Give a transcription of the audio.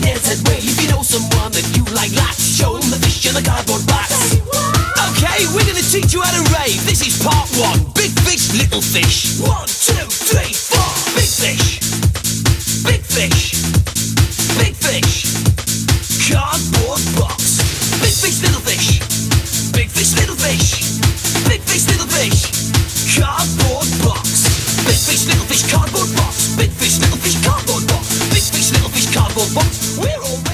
dance that way. If you know someone that you like lots, show the fish and the cardboard box. Okay, we're gonna teach you how to rave. This is part one. Big fish, little fish. One, two, three, four. Big fish. Big fish. We're